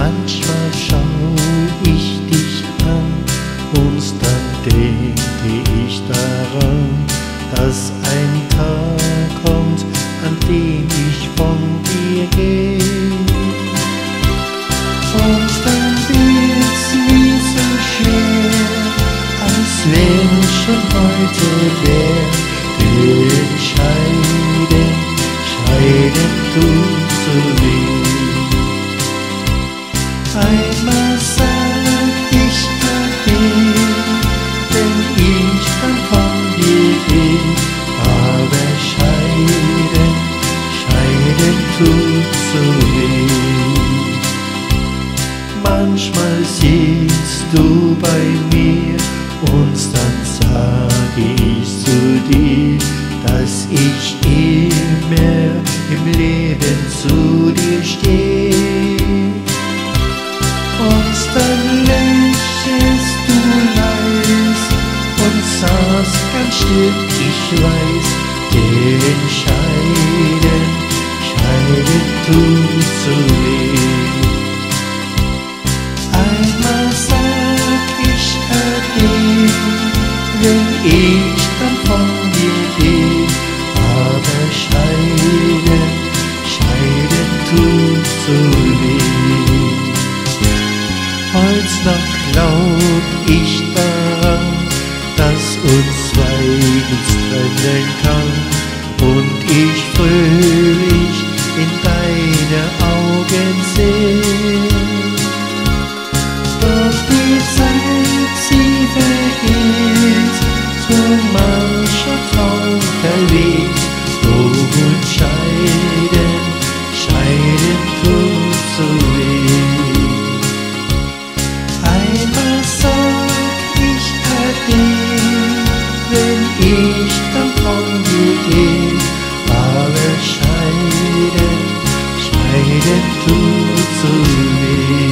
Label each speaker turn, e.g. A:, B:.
A: Manchmal schau ich dich an und dann denke ich daran, dass ein Tag kommt, an dem ich von dir gehe. Und dann wird's mir so schwer, als wenn schon heute wär, denn scheiden, scheiden tut tut so weh. Manchmal sitzt du bei mir und dann sage ich zu dir, dass ich immer im Leben zu dir stehe. Und dann lächelst du leis und sagst ganz still, ich weiß, den Scheiden, Scheiden tut so weh. Einmal sag ich Ade, wenn ich dann von dir geh, aber scheiden, scheiden so weh. Heut noch glaub ich daran, dass uns zwei nichts trennen kann, und ich fröh 诉你。